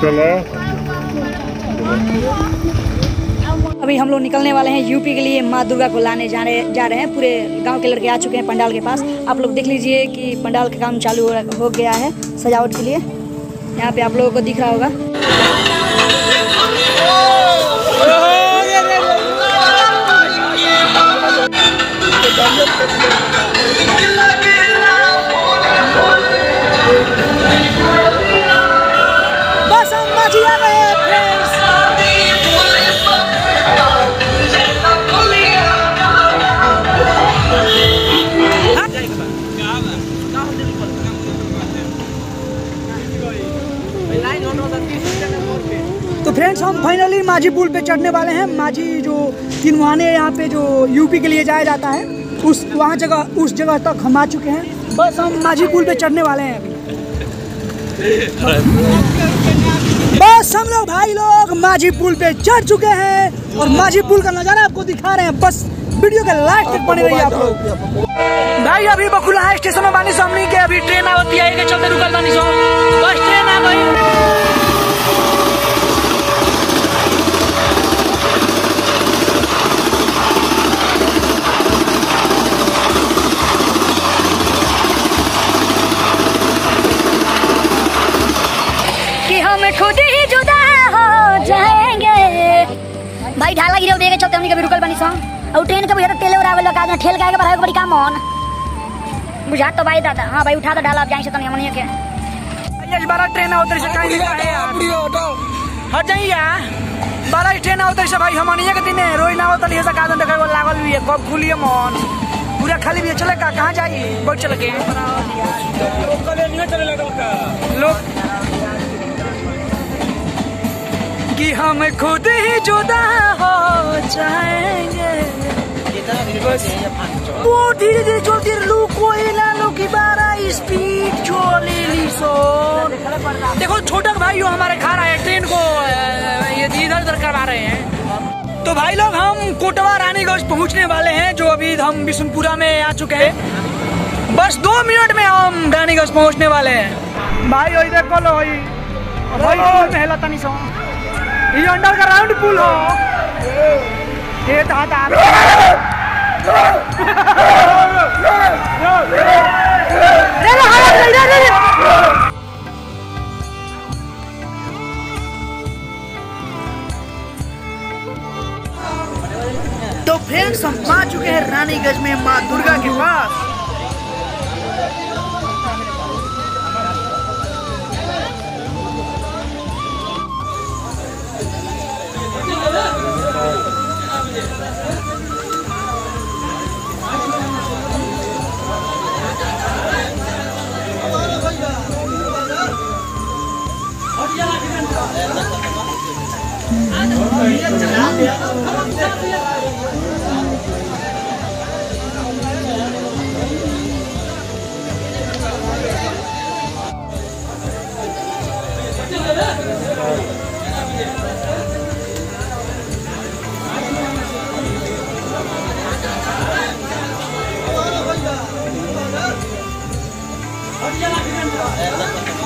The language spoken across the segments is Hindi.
चलो। अभी हम लोग निकलने वाले हैं यूपी के लिए माँ दुर्गा को लाने जाने जा रहे हैं। पूरे गाँव के लड़के आ चुके हैं पंडाल के पास। आप लोग देख लीजिए कि पंडाल का काम चालू हो हो गया है सजावट के लिए। यहाँ पे आप लोगों को दिख रहा होगा। तो फ्रेंड्स हम फाइनली माझी पुल पे चढ़ने वाले हैं। माझी जो तिनवाने यहाँ पे जो यूपी के लिए जाया जाता है, उस वहाँ जगह, उस जगह तक हम आ चुके हैं। बस हम माझी पुल पे चढ़ने वाले हैं अभी। बस हम लोग भाई लोग माझी पुल पे चढ़ चुके हैं और माझी पुल का नज़ारा आपको दिखा रहे हैं। बस वीडियो के लास्ट तक बने रहिए आप लोग। भाई, अभी बकुला स्टेशन में बानी सामने के, अभी ट्रेन आवती है के चलते रुकल बानी सो कि हम खुद ही जुदा हो जाएँगे। भाई ढाला गिरे देखे चलते हमनी कभी रुकल बानी सा और ट्रेन के बुझा तो तेले उड़ावे लगा आज ठेल के बढ़ावे बड़ी काम ऑन बुझा तो भाई दादा। हाँ भाई उठा तो ढाला आप जाए से तनी हमनी के आज बारह ट्रेन उधर से काहे है यार हट जाइए यार बारह ट्रेन उधर से भाई हमनी के दिन रोई ना होता नहीं सका दन देखे लागल भी है कब खुली है मन पूरा खाली भी चले का कहाँ जाइए? बहुत चल के। लोग कि हम खुद ही जुदा हो जाएँगे। वो धीरे धीरे चलती लो कोई ना लो की बारह स्पीड चले ली सो देखो छोटा भाई हो हमारे खा रहा है ट्रेन को ये इधर उधर करवा रहे हैं। तो भाई लोग हम कोटवा रानीगंज पहुँचने वाले हैं जो अभी हम बिशुनपुरा में आ चुके हैं। बस दो मिनट में हम रानीगंज पहुँचने वाले हैं। भाई वही देखो लो भाई भाई पहला तनी सो ये अंडरग्राउंड पुल हो। ये दादा। रे रे रे रे रे रे। तो फ्रेंड्स हम आ चुके हैं रानीगंज में माँ दुर्गा के पास। Jangan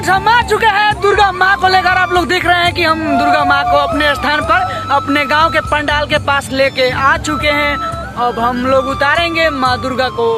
friends हम आ चुके हैं दुर्गा माँ को लेकर। आप लोग देख रहे हैं कि हम दुर्गा माँ को अपने स्थान पर, अपने गाँव के पंडाल के पास लेके आ चुके हैं। अब हम लोग उतारेंगे माँ दुर्गा को।